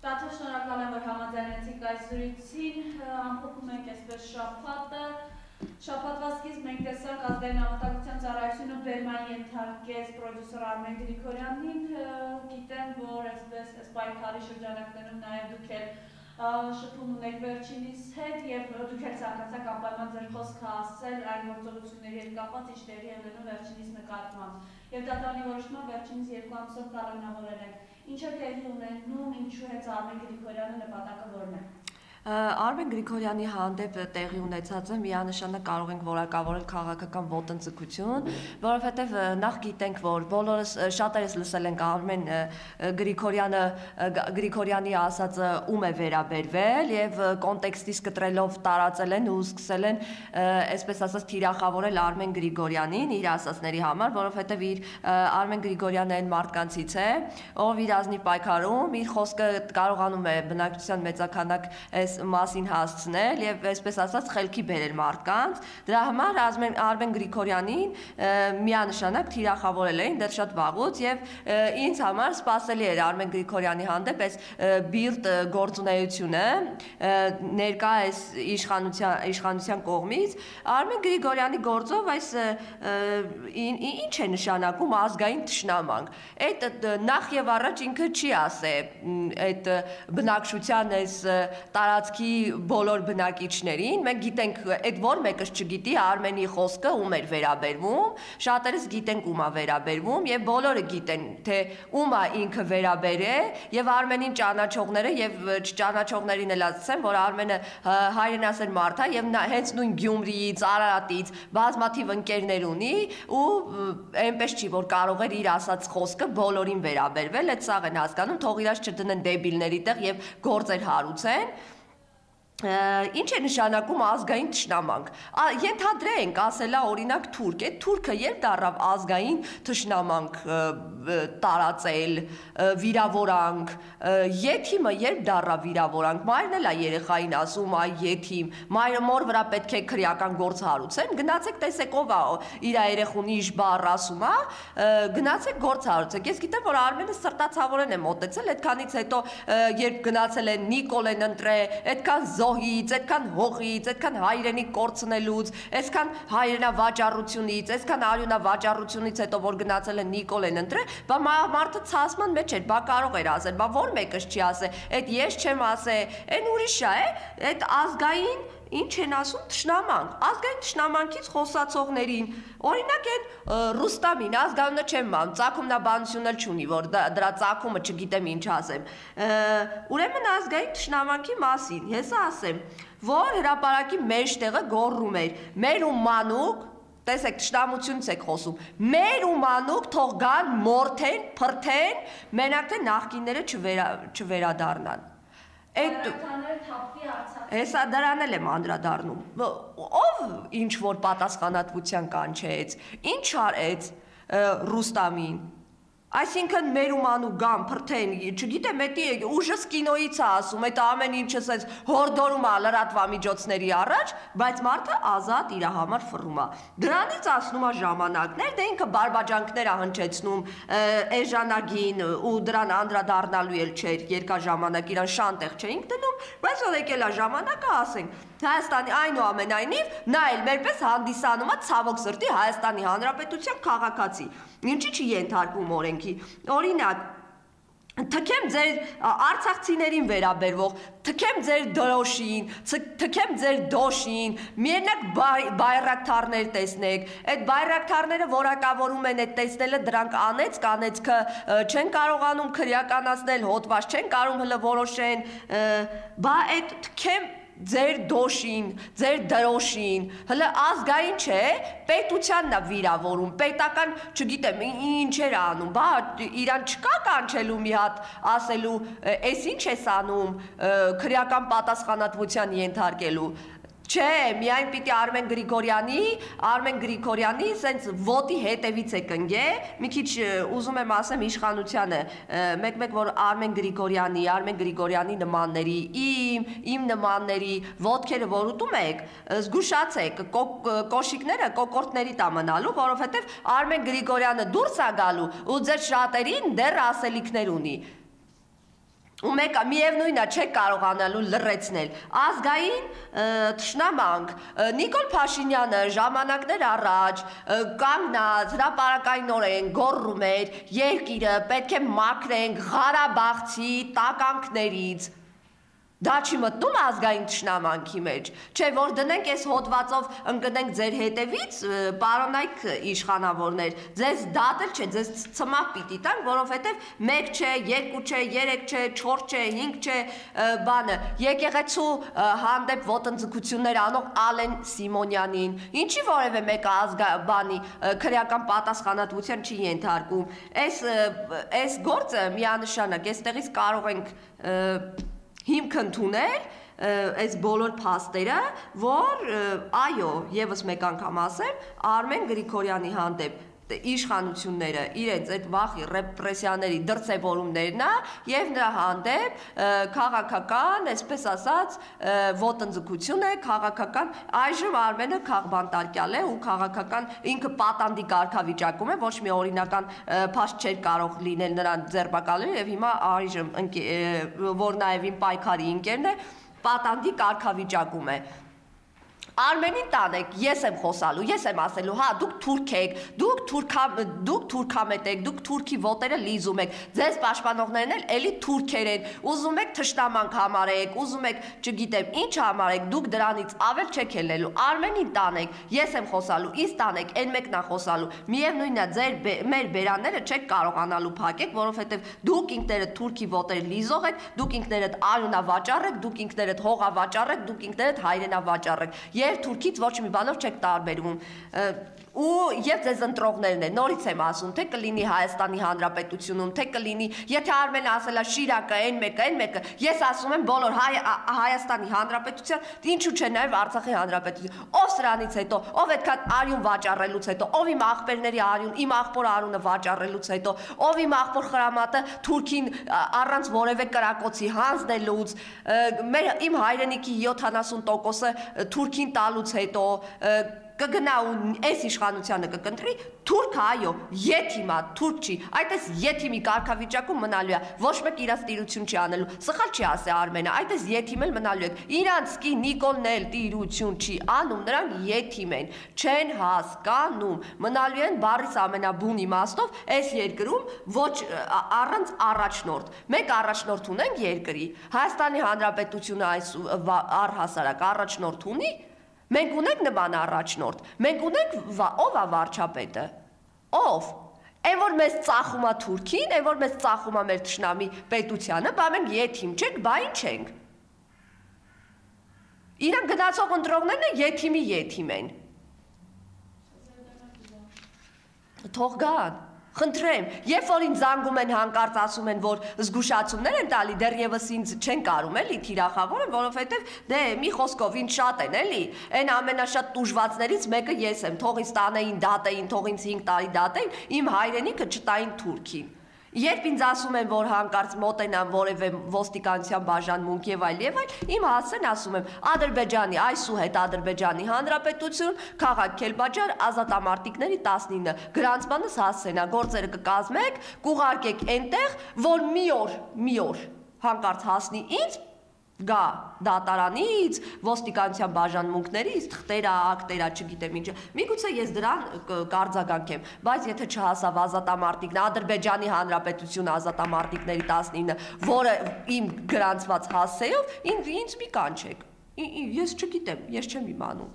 Շատ շնորհակալ եմ, որ համաձայնեցիք այս զրույցին, ամփոփում ենք այսպես շաբաթը Շաբաթվա սկիզբ մենք տեսանք ազգային համատակության ծառայությունը բերման ենթարկեց պրոդյուսեր Արմեն Գրիգորյանին, գիտեմ, որ այսպես այս պայքարի շրջանակներում նաև դուք էլ շփում ունեք վերջինիս հետ եւ դուք եք ցանկացաք անպայման ձեր խոսքը ասել այն գործողությունների հետ կապված ինչ տեղի ունենում վերջինիս նկատմամբ։ Եվ դատարանի որոշումը վերջինիս երկու ամսով կալանավորել են։ Ինչ է տեղի ունենում, ինչու է Արմեն Գրիգորյանը նպատակը որն է։ Արմեն Գրիգորյանի հանդեպ տեղի ունեցածը միանշանակ կարող ենք որակավորել քաղաքական ոտնձգություն, որովհետև նախ գիտենք, որ բոլորս շատերս լսել ենք Արմեն Գրիգորյանը Գրիգորյանի ասածը ում է վերաբերվել եւ կոնտեքստից կտրելով տարածել են ու սկսել են այսպես ասած թիրախավորել Արմեն Գրիգորյանին իր ասածների համար, որովհետև իր Արմեն Գրիգորյանը այն մարդկանցից է, ով իր ազնի պայքարում իր խոսքը կարողանում է բնակչության մեծականակ այս այս մասին հասցնել եւ այսպես ասած խելքի բերել մարդկանց։ Դրա համար Արմեն Արմեն Գրիգորյանին միանշանակ թիրախավորել էին դեռ շատ վաղուց եւ ինձ համար սпасելի էր Արմեն Գրիգորյանի հանդեպ այս բիրտ գործունեությունը ներկա այս իշխանության իշխանության կողմից Արմեն Գրիգորյանի գործով այս ինչ է նշանակում ազգային ճշնամանք։ Այդ նախ եւ առաջ ինքը չի ասե այդ բնակչության այս տարած տարածքի բոլոր բնակիչներին, մենք գիտենք այդ որ մեկս չգիտի Արմենի խոսքը ում էր վերաբերվում, շատերս գիտենք ումա վերաբերվում եւ բոլորը գիտեն թե ումա ինքը վերաբերե եւ Արմենին ճանաչողները եւ չճանաչողներին էլ ասեմ, որ Արմենը հայրենասեր մարդ է եւ նա հենց նույն Գյումրիից, Արարատից բազմաթիվ ընկերներ ունի ու այնպես չի որ կարող էր իր ասած խոսքը բոլորին վերաբերվել, այդ սաղ են հասկանում, թող իրաց չդնեն դեբիլների տեղ եւ գործեր հարուցեն ինչ է նշանակում ազգային ճշնամանք։ Ենթադրենք, ասելա օրինակ թուրք, այդ թուրքը երբ դարավ ազգային ճշնամանք տարածել, վիրավորանք, եթիմը երբ դարա վիրավորանք, մայրն էլ է երեխային ասում, այ եթիմ, մայրը մոր վրա պետք է քրեական գործ հարուցեն, գնացեք տեսեք ով է իր երեխունի իշբար ասում, հա, գնացեք գործ հարուցեք։ Ես գիտեմ, որ Արմենը սրտացավորեն է մոտեցել, այդքանից հետո երբ գնացել են Նիկոլեն ընտրե, այդքան զոհից, այդքան հողից, այդքան հայրենի կորցնելուց, այսքան հայրենավաճառությունից, այսքան արյունավաճառությունից հետո որ գնացել են Նիկոլեն ընտրե, բա մարդը ցասման մեջ էր, բա կարող էր ասել, բա որ մեկս չի ասել, այդ ես չեմ ասել, այն ուրիշ է, այդ ազգային ինչ են ասում ճշնամանք ազգային ճշնամանքից խոսացողներին օրինակ այն ռուստամին ազգանունը չեմ մամ ցակումնաբանություն էլ չունի որ դրա ցակումը չգիտեմ ինչ ասեմ ուրեմն ազգային ճշնամանքի մասին ես ասեմ որ հրաապարակի մեջտեղը գոռում էր մեր ու մանուկ տեսեք ճշտամությունից եք խոսում մեր ու մանուկ թող գան մորթեն փրթեն մենակ թե նախկինները չվերա չվերադառնան Այդ Հեսա դրան էլ եմ անդրադառնում։ Ով ինչ որ պատասխանատվության կանչեց, ինչ արեց Ռուստամին, Այսինքն մեր ումանու գամ փրթեն, չգիտեմ, էտի ուժս կինոից է ասում, այդ ամեն ինչը sense հորդորում է լրատվամիջոցների առաջ, բայց մարդը ազատ իր համար ֆռում է։ Դրանից ասնում է ժամանակներ, դե ինքը բարբաջանքներ է հնչեցնում էժանագին ու դրան անդրադառնալու էլ չէր երկար ժամանակ իրան շանտեղ չէինք դնում, բայց որ եկել է ժամանակը ասենք Հայաստանի այնուամենայնիվ նա էլ մերպես հանդիսանում է ցավոք սրտի Հայաստանի Հանրապետության քաղաքացի։ Ինչի՞ չի ենթարկվում օրենքի։ Օրինակ, թքեմ ձեր արցախցիներին վերաբերվող, թքեմ ձեր դրոշին, թքեմ ձեր դոշին, միենակ բայրակթարներ տեսնեք։ Այդ բայրակթարները որակավորում են այդ տեսնելը, դրանք անեց, կանեցքը չեն կարողանում քրեականացնել, հոտված չեն կարող հələ որոշեն, բա այդ թքեմ ձեր դոշին, ձեր դրոշին, հələ ազգային չէ, պետությանն է վիրավորում, պետական, չգիտեմ, ինչեր անում, բա իրան չկա կանչելու մի հատ ասելու, էս ինչ ես անում, քրեական պատասխանատվության ենթարկելու, Չէ, միայն պիտի Արմեն Գրիգորյանի, Արմեն Գրիգորյանի սենց ոտի հետևից է կնգե, մի քիչ ուզում եմ ասեմ իշխանությանը, մեկ-մեկ որ Արմեն Գրիգորյանի, Արմեն Գրիգորյանի նմանների, իմ, իմ նմանների ոտքերը որ ուտում եք, զգուշացեք, կոշիկները կոկորտների տա մնալու, որովհետև Արմեն Գրիգորյանը դուրս է գալու ու ձեր շատերին դեռ ասելիքներ ունի ու մեկը միևնույնն է չեք կարողանալու լրացնել ազգային ճշնամանք Նիկոլ Փաշինյանը ժամանակներ առաջ կանգնած հրաապարակայինորեն գոռում էր երկիրը պետք է մաքրենք Ղարաբաղցի տականքներից Դա չի մտնում ազգային ճշնամանքի մեջ, չէ որ դնենք այս հոդվածով ընկնենք ձեր հետևից, պարոնայք իշխանավորներ, ձեզ դատել չէ, ձեզ ծմապ պիտի տան, որովհետև 1 չէ, 2 չէ, 3 չէ, 4 չէ, 5 չէ, բանը, եկեղեցու հանդեպ ոտնձգություններ անող Ալեն Սիմոնյանին, ինչի որևէ մեկը ազգա բանի քրեական պատասխանատվության չի ենթարկում։ Այս այս գործը միանշանակ, այստեղից կարող ենք հիմք ընդունել այս բոլոր փաստերը, որ այո, եւս մեկ անգամ ասեմ, Արմեն Գրիգորյանի հանդեպ իշխանությունները իրենց այդ վախի ռեպրեսիաների դրսևորումներն է եւ նրա հանդեպ քաղաքական, այսպես ասած, ոտնձգություն է, քաղաքական այժմ Արմենը քաղբանտարկյալ է ու քաղաքական ինքը պատանդի կարգավիճակում է, ոչ մի օրինական փաստ չէր կարող լինել նրան ձերբակալել եւ հիմա այժմ որ նաեւ ին պայքարի ընկերն է, պատանդի կարգավիճակում է Արմենին տանեք, ես եմ խոսալու, ես եմ ասելու, հա, դուք թուրք եք, դուք թուրքա դուք թուրքամետ եք, դուք թուրքի ոտերը լիզում եք։ Ձեզ պաշտպանողներն էլ էլի թուրքեր են։ Ուզում եք թշնամանք համարեք, ուզում եք, չգիտեմ, ինչ համարեք, դուք դրանից ավել չեք ելնելու։ Արմենին տանեք, ես եմ խոսալու, իս տանեք, այն մեկն է խոսալու։ Միևնույնն է, ձեր մեր բերանները չեք կարողանալու փակեք, որովհետև դուք ինքներդ թուրքի ոտերը լիզող եք, դուք ինքներդ արյունա վաճառ եք, դուք ինքներդ հողա վաճառ եք, դուք ինքներդ հայրենա վաճառ Ձեր թուրքից ոչ մի բանով չեք տարբերվում ու եւ ձեզ ընտրողներն են նորից եմ ասում թե կլինի Հայաստանի Հանրապետությունում թե կլինի եթե Արմենը ասելա Շիրակը այն մեկը այն մեկը ես ասում եմ բոլոր հայ, Հայաստանի Հանրապետության ինչու՞ չէ նաեւ Արցախի Հանրապետություն ով սրանից հետո ով այդքան արյուն վաճառելուց հետո ով իմ աղբերների արյուն իմ աղբոր արունը վաճառելուց հետո ով իմ աղբոր խրամատը թուրքին առանց որևէ կրակոցի հանձնելուց մեր իմ հայրենիքի 70%-ը թուրքին տալուց հետո կգնա ու այս իշխանությանը կկընտրի, թուրքը այո, եթիմա, թուրք չի։ Այդպես եթիմի կարգավիճակում մնալու է, ոչ մեկ իր ստիրություն չի անելու։ Սխալ չի ասե Արմենը, այդպես եթիմ էլ մնալու է։ Իրանցքի Նիկոլն էլ տիրություն չի անում, նրանք եթիմ են, չեն հասկանում։ Մնալու են բարիս ամենաբուն իմաստով այս երկրում ոչ առանց առաջնորդ։ Մեկ առաջնորդ ունենք երկրի։ Հայաստանի Հանրապետությունը այս առհասարակ առաջնորդ ունի, Մենք ունենք նման առաջնորդ։ Մենք ունենք ով է վարչապետը։ Ով։ Այն որ մեզ ծախում է Թուրքին, այն որ մեզ ծախում է մեր ճշնամի պետությանը, բա մենք եթիմ չենք, բա ինչ ենք։ Իրանք գնացող ընտրողներն եթիմի եթիմ են։ Թող գան։ Խնդրեմ, երբ որ ինձ զանգում են հանկարծ ասում են, որ զգուշացումներ են տալի, դեռևս ինձ չեն կարում էլի թիրախավորը, որովհետև դե մի խոսքով ինձ շատ են էլի, այն ամենաշատ տուժվածներից մեկը ես եմ, թող ինձ տանեին դատեին, թող ինձ 5 տարի դատեին, իմ հայրենիքը չտային Թուրքին։ Երբ ինձ ասում են, որ հանկարծ մոտենամ որևէ ոստիկանության բաժանմունք եւ այլ եւ այլ, իմ հասցեն ասում եմ Ադրբեջանի այսուհետ Ադրբեջանի Հանրապետություն, քաղաք Քելբաջար, ազատամարտիկների 19 գրանցմանս հասցենա, գործերը կկազմեք, կուղարկեք այնտեղ, որ մի օր, մի օր հանկարծ հասնի ինձ գա դատարանից, ոստիկանության բաժանմունքներից, թղթերա, ակտերա, չգիտեմ ինչը։ Միգուցե ես դրան կարձագանքեմ, բայց եթե չհասավ ազատամարտիկն Ադրբեջանի Հանրապետություն ազատամարտիկների 19, որը իմ գրանցված հասեով, ինձ ինձ մի կանչեք։ Ես չգիտեմ, ես չեմ իմանում։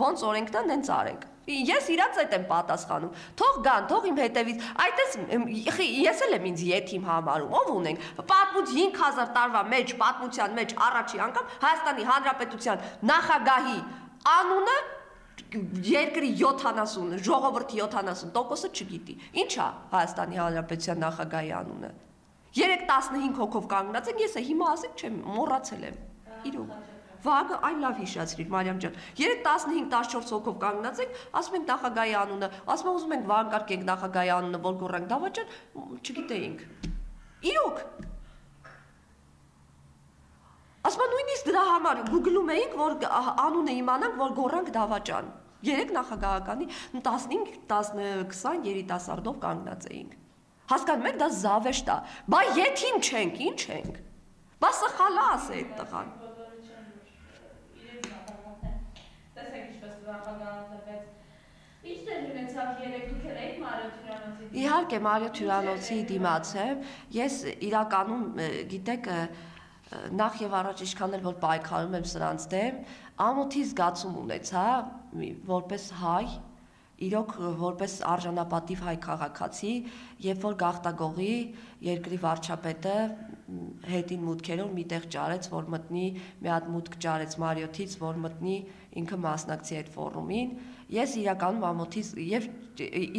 Ոնց օրենքն է, նենց արեք։ Ես իրանց այդ եմ պատասխանում։ Թող գան, թող իմ հետևից։ Այդպես ես էլ եմ ինձ եթիմ համարում։ Ով ունենք։ Պատմուց 5000 տարվա մեջ, պատմության մեջ առաջի անգամ Հայաստանի Հանրապետության նախագահի անունը երկրի 70, ժողովրդի 70%-ը չգիտի։ Ինչա Հայաստանի Հանրապետության նախագահի անունը։ 3-15 հոգով կանգնած են, ես է հիմա ասեք չեմ, մոռացել եմ։ Իրոք։ Վագը այն լավ հիշացրիր Մարիամ ջան։ 3-15-14 հոգով կանգնած ենք, ասում ենք նախագահի անունը, ասում ենք ուզում ենք վանկարկենք նախագահի անունը, որ գոռանք դավաճան, չգիտեինք։ Իրոք։ Ասում են նույնիսկ դրա համար Google-ում էինք, որ անունը իմանանք, որ գոռանք դավաճան։ Երեք նախագահականի 15, 10, 20 երիտասարդով կանգնած էինք։ Հասկանում եք, դա զավեշտ է։ Բայ եթին չենք, ինչ ենք։ խալաս է այդ տղան։ Նախագահանվեց Ինչ դեր ունեցավ երեք դուք էլ եք Մարիո Թյուրանոցի։ Իհարկե Մարիո Թյուրանոցի դիմաց եմ։ Ես իրականում գիտեք նախ եւ առաջ ինչքան էլ որ պայքարում եմ սրանց դեմ, ամոթի զգացում ունեցա որպես հայ, իրոք որպես արժանապատիվ հայ քաղաքացի, երբ որ գախտագողի երկրի վարչապետը հետին մուտքերով միտեղ ճարեց, որ մտնի մի հատ մուտք ճարեց Մարիոթից, որ մտնի ինքը մասնակցի այդ ֆորումին, ես իրականում ամոթից եւ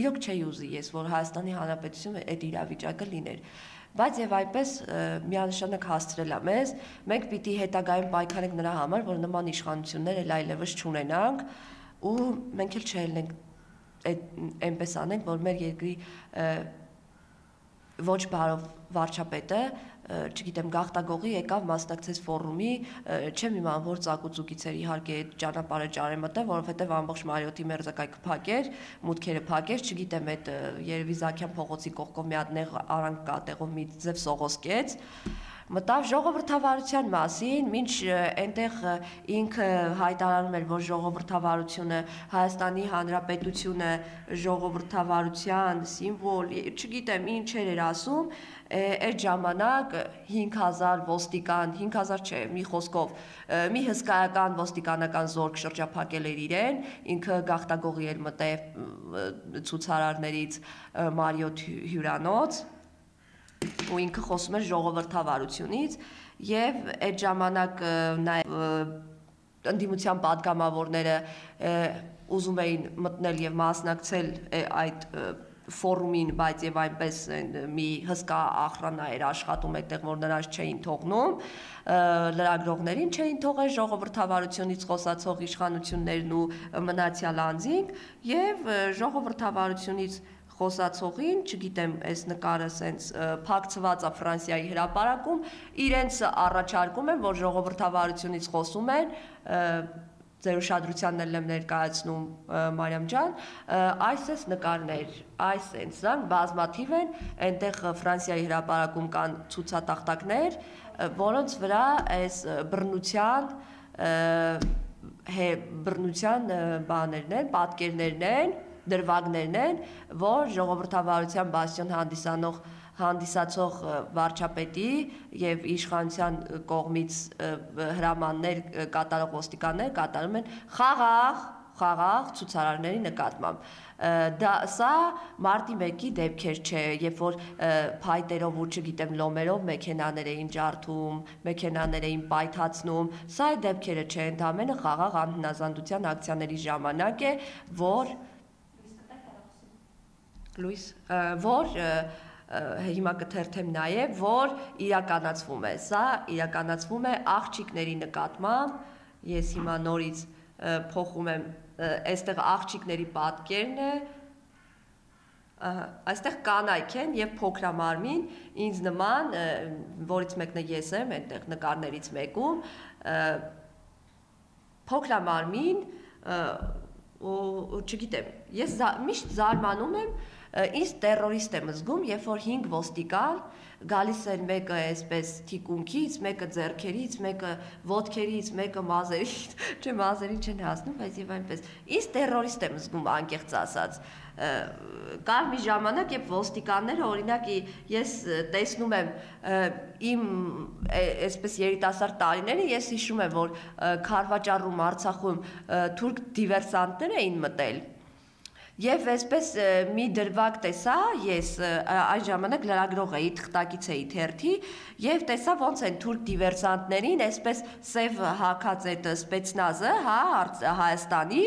իրոք չէի ուզի ես, որ Հայաստանի Հանրապետությունը այդ իրավիճակը լիներ բայց եւ այպես միանշանակ հասցրել է մեզ մենք պիտի հետագայում պայքարենք նրա համար որ նման իշխանություններ էլ այլևս չունենանք ու մենք էլ չելնենք այդ այնպես անենք, որ մեր երկրի ոչ բարով վարչապետը, չգիտեմ, գախտագողի եկավ մասնակցեց ֆորումի, չեմ իմանում որ ծակուցուկից էր իհարկե այդ ճանապարհը ճարեմտը, որովհետև ամբողջ Մարիոթի մերձակայքը փակեր, մուտքերը փակեր, չգիտեմ, այդ երևի Զաքյան փողոցի կողքով մի հատ նեղ արանք կա, տեղով մի ձև սողոսկեց, մտավ ժողովրդավարության մասին, ինչ այնտեղ ինքը հայտարարում էր, որ ժողովրդավարությունը Հայաստանի Հանրապետությունը ժողովրդավարության սիմվոլ, չգիտեմ ինչ էր ասում, այդ ժամանակ 5000 ոստիկան, 5000 չէ, մի խոսքով, մի հսկայական ոստիկանական զորք շրջափակել էր իրեն, ինքը գախտագողի էր մտել ցուցարարներից Մարիոթ հյուրանոց ու ինքը խոսում էր ժողովրդավարությունից եւ այդ ժամանակ նաեւ ընդդիմության падգամավորները ուզում էին մտնել եւ մասնակցել այդ ֆորումին, բայց եւ այնպես մի հսկա ախրանա էր աշխատում այդտեղ, որ նրանց չէին թողնում, լրագրողներին չէին թողել ժողովրդավարությունից խոսացող իշխանություններն ու մնացյալ անձին եւ ժողովրդավարությունից խոսացողին, չգիտեմ, այս նկարը սենց փակցված է Ֆրանսիայի հրապարակում, իրենց առաջարկում են, որ ժողովրդավարությունից խոսում են, ձեր ուշադրությանն էլ եմ ներկայացնում Մարիամ ջան, այս էս նկարներ, այս են սրանք բազմաթիվ են, այնտեղ Ֆրանսիայի հրապարակում կան ցուցատախտակներ, որոնց վրա այս բռնության հե բռնության բաներն են, պատկերներն են, դրվագներն են, որ ժողովրդավարության բաստիոն հանդիսանող հանդիսացող վարչապետի եւ իշխանության կողմից հրամաններ կատարող ոստիկաններ կատարում են խաղաղ խաղաղ ցուցարարների նկատմամբ դա սա մարտի 1-ի դեպքեր չէ, երբ որ փայտերով ու չգիտեմ լոմերով մեքենաներ էին ջարդում, մեքենաներ էին պայթացնում, սա այդ դեպքերը չէ, ընդհանրապես խաղաղ անհնազանդության ակցիաների ժամանակ է, որ լույս, որ հիմա կթերթեմ նաև, որ իրականացվում է, սա իրականացվում է աղջիկների նկատմամբ, ես հիմա նորից փոխում եմ, այստեղ աղջիկների պատկերն է, այստեղ կանայք են եւ փոքրամարմին ինձ նման որից մեկն է ես եմ այնտեղ նկարներից մեկում փոքրամարմին ու չգիտեմ ես միշտ զարմանում եմ ինձ terrorist եմ զգում, երբ որ 5 ոստիկան գալիս են մեկը այսպես թիկունքից, մեկը ձեռքերից, մեկը ոտքերից, մեկը մազերից, չէ մազերի չեն հասնում, բայց եւ այնպես։ Ինձ terrorist եմ զգում անկեղծ ասած կար մի ժամանակ, երբ ոստիկանները օրինակ ես տեսնում եմ իմ այսպես երիտասարդ տարիները, ես հիշում եմ, որ Խարվաճառում Արցախում թուրք դիվերսանտներ էին մտել Եվ այսպես մի դրվագ տեսա, ես այն ժամանակ լրագրող էի, թղթակից էի թերթի, եւ տեսա ոնց են թուրք դիվերսանտներին այսպես սև հակած այդ սպեցնազը, հա, Հայաստանի,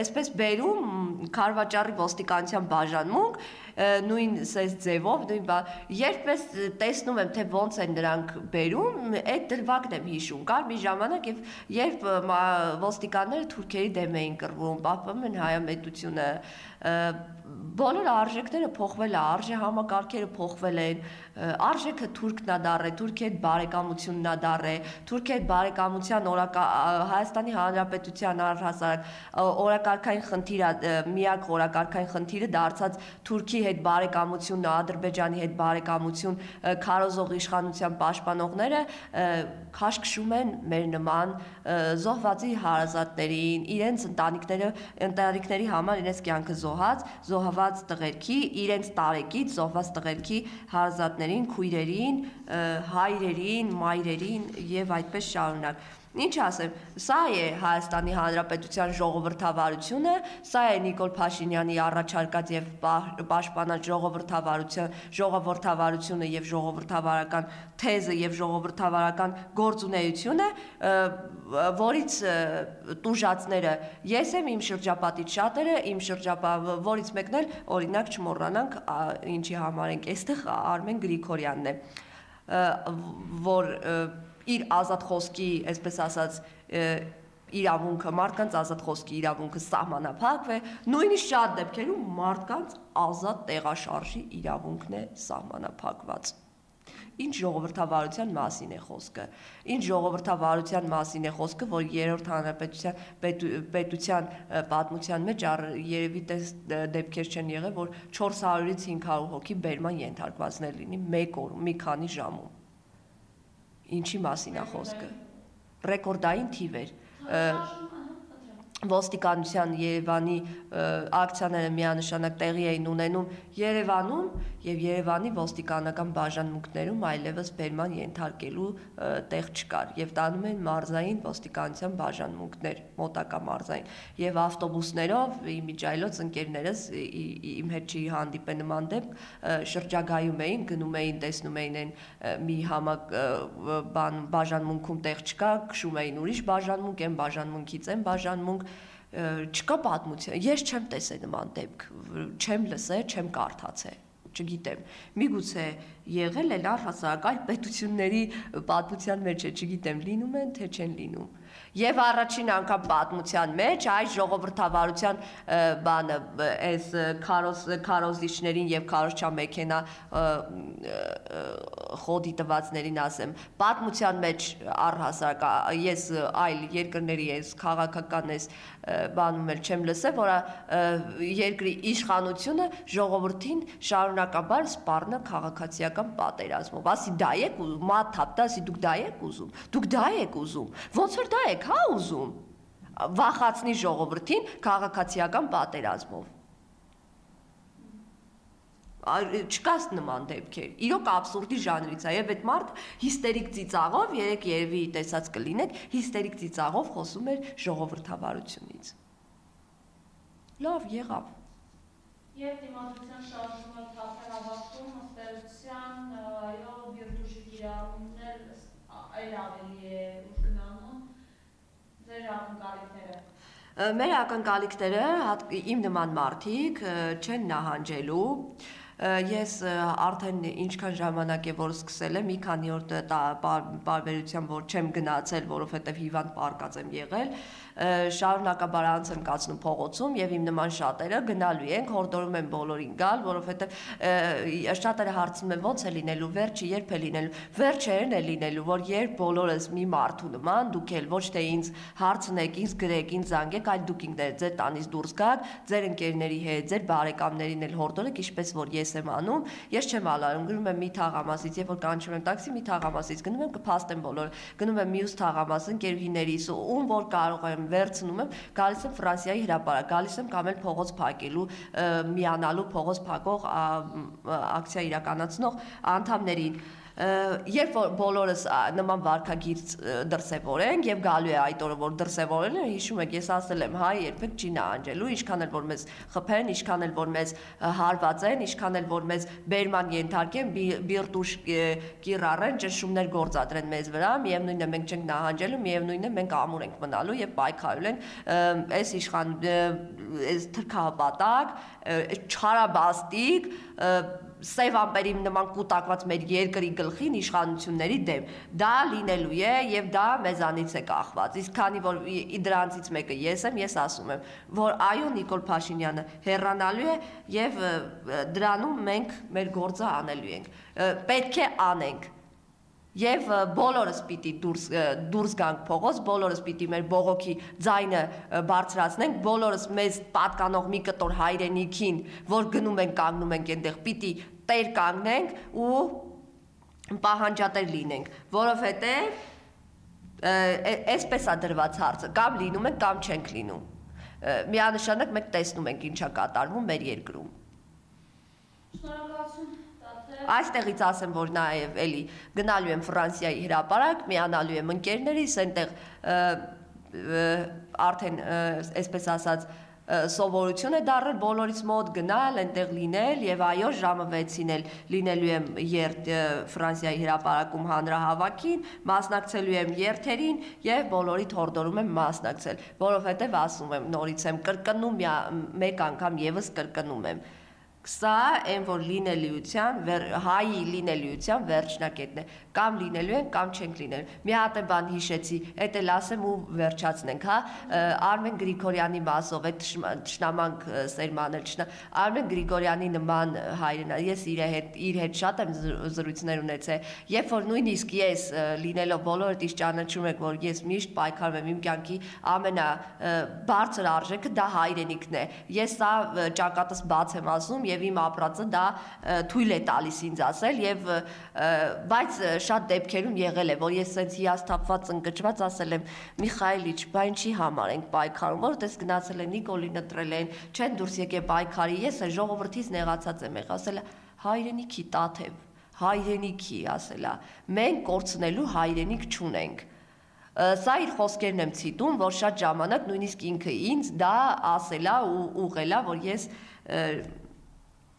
այսպես բերում Խարվաճարի ոստիկանության բաժանմունք նույն սես ձևով, նույն բա երբես տեսնում եմ թե ոնց են նրանք բերում, այդ դրվագն եմ հիշում։ Կար մի ժամանակ եւ երբ ոստիկանները թուրքերի դեմ էին կռվում, են հայամետությունը, բոլոր արժեքները փոխվել է, արժե համակարգերը փոխվել են, արժեքը թուրքն է դարը, Թուրքիա հետ բարեկամությունն է դարը, Թուրքիա հետ բարեկամության օրակա Հայաստանի Հանրապետության առհասարակ օրակարգային խնդիրը, միակ օրակարգային խնդիրը դարձած Թուրքի հետ բարեկամություն, Ադրբեջանի հետ բարեկամություն քարոզող իշխանության պաշտպանողները քաշքշում են մեր նման զոհվածի հարազատներին, իրենց ընտանիքները ընտանիքների համար իրենց կյանքը զոհած, զոհված տղերքի, իրենց տարեկից զոհված տղերքի հարազատներին, քույրերին, հայրերին, մայրերին եւ այդպես շարունակ Ինչ ասեմ, սա է Հայաստանի Հանրապետության ժողովրդավարությունը, սա է Նիկոլ Փաշինյանի առաջարկած եւ պաշտպանած ժողովրդավարության, ժողովրդավարությունը եւ ժողովրդավարական թեզը եւ ժողովրդավարական գործունեությունը, որից տուժածները ես եմ իմ շրջապատից շատերը, իմ շրջապատ որից մեկն էլ օրինակ չմոռանանք, ինչի համար ենք այստեղ Արմեն Գրիգորյանն է որ իր ազատ խոսքի, այսպես ասած, իրավունքը, մարդկանց ազատ խոսքի իրավունքը սահմանափակվ է, նույնիսկ շատ դեպքերում մարդկանց ազատ տեղաշարժի իրավունքն է սահմանափակված։ Ինչ ժողովրդավարության մասին է խոսքը։ Ինչ ժողովրդավարության մասին է խոսքը, որ երրորդ հանրապետության պետության պատմության մեջ երևի տես դեպքեր չեն եղել, որ 400-ից 500 հոգի բերման ենթարկվածներ լինի մեկ օր, մի քանի ժամում ինչի մասին է խոսքը։ Ռեկորդային թիվեր ոստիկանության Երևանի ակցիաները միանշանակ տեղի էին ունենում Երևանում եւ Երևանի ոստիկանական բաժանմունքներում այլևս բերման ենթարկելու տեղ չկար եւ տանում են մարզային ոստիկանության բաժանմունքներ մոտակա մարզային եւ ավտոբուսներով իմիջայլոց ընկերներս իմ հետ չի հանդիպե նման դեպք շրջագայում էին գնում էին տեսնում էին այն մի համակ բան բաժանմունքում տեղ չկա քշում էին ուրիշ բաժանմունք են բաժանմունքից են բաժանմունք չկա պատմություն ես չեմ տեսել նման դեպք չեմ լսել չեմ կարդացել չգիտեմ։ Միգուցե եղել է լավ հասարակայ պետությունների պատմության մեջ է, չգիտեմ, լինում են թե չեն լինում եւ առաջին անգամ պատմության մեջ այս ժողովրդավարության բանը այս քարոզ քարոզիչներին եւ քարոզչա մեքենա խոդի տվածներին ասեմ պատմության մեջ առհասարակ ես այլ երկրների ես քաղաքական ես բանում էլ չեմ լսել որ երկրի իշխանությունը ժողովրդին շարունակաբար սպառնա քաղաքացիական պատերազմով ասի դա եք ուզում մատ թափ դա ասի դուք դա եք ուզում դուք դա եք ուզում ոնց որ դա եք եք հա ուզում վախացնի ժողովրդին քաղաքացիական պատերազմով չկաս նման դեպքեր։ Իրոք абսուրդի ժանրից է եւ այդ մարդ հիստերիկ ծիծաղով, երեք երևի տեսած կլինեք, հիստերիկ ծիծաղով խոսում էր ժողովրդավարությունից։ Լավ, եղավ։ Եվ դիմադրության շարժումը թափեր հավաքվում ըստ էության, այո, վիրտուժի իրավունքն էլ այլ ավելի է ձեր ակնկալիքները մեր ակնկալիքները իմ նման մարդիկ չեն նահանջելու ես արդեն ինչքան ժամանակ է որ սկսել եմ մի քանի օր բարբերությամբ որ չեմ գնացել որովհետև հիվանդ պարկած եմ եղել շարունակաբար անց են կացնում փողոցում եւ իմ նման շատերը գնալու են, հորդորում են բոլորին գալ, որովհետեւ շատերը հարցնում են ո՞նց է լինելու, վերջը երբ է լինելու։ Վերջերն է լինելու, որ երբ բոլորս մի մարդու նման դուք էլ ոչ թե ինձ հարցնեք, ինձ գրեք, ինձ զանգեք, այլ դուք ինքներ ձեր տանից դուրս գաք, ձեր ընկերների հետ, ձեր բարեկամներին էլ հորդորեք, ինչպես որ ես եմ անում։ Ես չեմ ալարում, գնում եմ մի թաղամասից, երբ որ կանչում եմ տաքսի, մի թաղամասից գնում եմ կփաստեմ բոլոր։ Գնում եմ մյուս թաղամաս ընկերուհիներիս, ում որ կարող եմ, վերցնում եմ, գալիս եմ Ֆրանսիայի հրապարակ, գալիս եմ կամ էլ փողոց փակելու, միանալու փողոց փակող ակցիա իրականացնող անդամներին երբ որ բոլորս նման վարկագիր դրսևորենք եւ գալու է այդ օրը որ դրսևորել են հիշում եք ես ասել եմ հայ երբեք չի նահանջելու ինչքան էլ որ մեզ խփեն ինչքան էլ որ մեզ հարվածեն ինչքան էլ որ մեզ բերման ենթարկեն բիրտուշ կիրառեն ճնշումներ գործադրեն մեզ վրա միևնույնն է մենք չենք նահանջելու միևնույնն է մենք ամուր ենք մնալու եւ պայքարել են այս իշխան այս թրքահպատակ չարաբաստիկ սև ամպերի նման կուտակված մեր երկրի գլխին իշխանությունների դեմ։ Դա լինելու է եւ դա մեզանից է կախված։ Իսկ քանի որ դրանցից մեկը ես եմ, ես ասում եմ, որ այո Նիկոլ Փաշինյանը հեռանալու է եւ դրանում մենք մեր գործը անելու ենք։ Պետք է անենք եւ բոլորս պիտի դուրս դուրս գանք փողոց, բոլորս պիտի մեր բողոքի ձայնը բարձրացնենք, բոլորս մեզ պատկանող մի կտոր հայրենիքին, որ գնում ենք, կանգնում ենք այնտեղ, պիտի տեր կանգնենք ու պահանջատեր լինենք, որովհետեւ այսպես է դրված հարցը, կամ լինում ենք, կամ չենք լինում։ Միանշանակ մենք տեսնում ենք ինչա կատարվում մեր երկրում։ Շնորհակալություն Այստեղից ասեմ, որ նաև էլի գնալու եմ Ֆրանսիայի հրապարակ, միանալու եմ ընկերներիս, այնտեղ արդեն այսպես ասած սովորություն է դարել բոլորից մոտ գնալ, այնտեղ լինել եւ այո ժամը 6-ին էլ լինելու եմ երթ Ֆրանսիայի հրապարակում հանրահավաքին, մասնակցելու եմ երթերին եւ բոլորի թորդորում եմ մասնակցել, որովհետեւ ասում եմ նորից եմ կրկնում մեկ անգամ եւս կրկնում եմ Սա այն որ լինելիության, հայի լինելիության վերջնակետն է։ Կամ լինելու են, կամ չենք լինելու։ Մի հատ է բան հիշեցի, էդ էլ ասեմ ու վերջացնենք, հա։ Արմեն Գրիգորյանի մասով այդ ճշնամանք սերմանել, ճշնա։ Արմեն Գրիգորյանի նման հայրենա, ես իր հետ իր հետ շատ եմ զրույցներ ունեցել, երբ որ նույնիսկ ես լինելով բոլորդ իշ ճանաչում եք, որ ես միշտ պայքարում եմ իմ կյանքի ամենա բարձր արժեքը դա հայրենիքն է։ Ես սա ճակատս բաց եմ ասում եւ իմ ապրածը դա թույլ է տալիս ինձ ասել եւ բայց շատ դեպքերում եղել է որ ես sense հիասթափված ընկճված ասել եմ Միխայելիչ բա ինչի համար ենք պայքարում որ դες գնացել են Նիկոլին ընտրել են չեն դուրս եկե պայքարի ես է ժողովրդից նեղացած եմ եղել ասել հայրենիքի տաթև հայրենիքի ասելա մենք կորցնելու հայրենիք չունենք Սա իր խոսքերն եմ ցիտում, որ շատ ժամանակ նույնիսկ ինքը ինձ դա ասելա ու ուղղելա, որ ես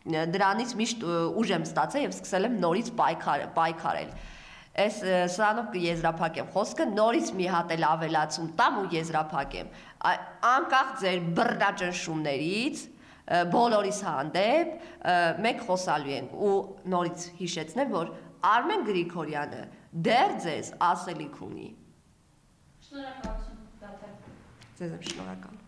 դրանից միշտ ուժ եմ ստացել եւ սկսել եմ նորից պայքար պայքարել այս սրանով կեզրափակեմ խոսքը նորից մի հատ էլ ավելացում տամ ու եզրափակեմ անկախ ձեր բռնաճնշումներից բոլորիս հանդեպ մենք խոսալու ենք ու նորից հիշեցնեմ որ Արմեն Գրիգորյանը դեռ ձեզ ասելիք ունի Շնորհակալություն դատել Ձեզ եմ շնորհակալ